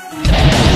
you